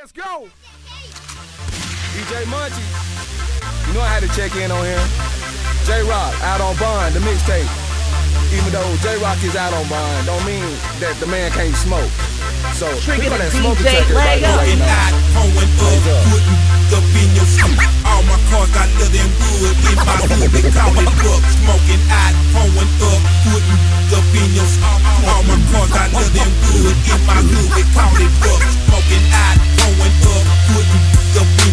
Let's go. DJ Munchie. You know I had to check in on him. J Rock out on bond, the mixtape. Even though J Rock is out on bond, don't mean that the man can't smoke. So Trigger people the that smoke DJ detector leg right up. right Fucking now. out, pouring up, putting up in your seat. All my cars got leather and wood in my hood. They call it buck. Smoking out, pouring up, putting up in your seat. My cars got leather and in my hood. They call it buck. Smoking out, pouring up, putting up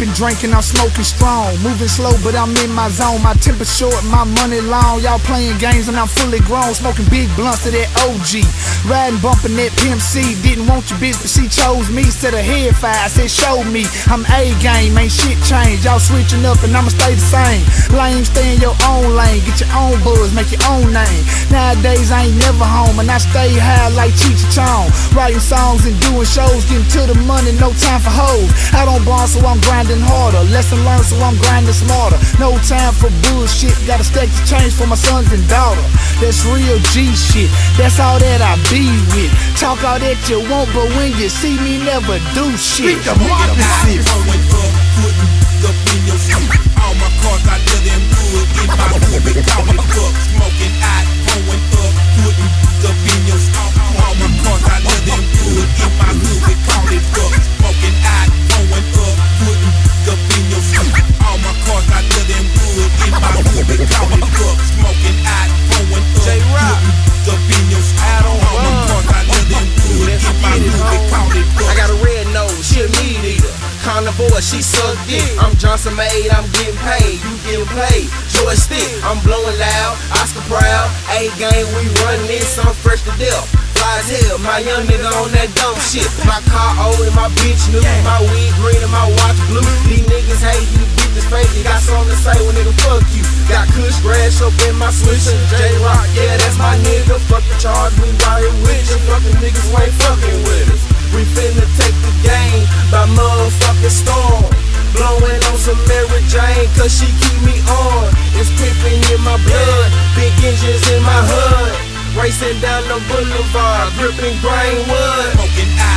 I'm drinking, I'm smoking strong. Moving slow, but I'm in my zone. My temper short, my money long. Y'all playing games and I'm fully grown. Smoking big blunts to that OG. Riding, bumping that Pimp C. Didn't want your bitch, but she chose me. Said a head fire, I said show me. I'm A game, ain't shit changed. Y'all switching up and I'ma stay the same. Lame, stay in your own lane. Get your own buzz, make your own name. Nowadays I ain't never home and I stay high like Cheech Chong. Writing songs and doing shows, getting to the money, no time for hoes. I don't bond, so I'm grinding harder. Lesson learned, so I'm grinding smarter. No time for bullshit. Gotta stack the change for my sons and daughter. That's real G shit. That's all that I be with. Talk all that you want, but when you see me, never do shit. Pouring up, Johnson made, I'm getting paid. You getting played. Joystick, I'm blowing loud. Oscar proud. A game, we run this. I'm fresh to death. Fly as hell, my young nigga on that dumb shit. My car old and my bitch new. My weed green and my watch blue. Mm-hmm. These niggas hate you, bitches fake. You got something to say when nigga fuck you. Got kush grass up in my switcher. J Rock, yeah, that's my nigga. Fuck the charge, we right here with you. Fucking niggas ain't fucking with us. Racing down the boulevard, gripping grain wood. Smoking out,